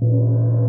Thank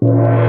You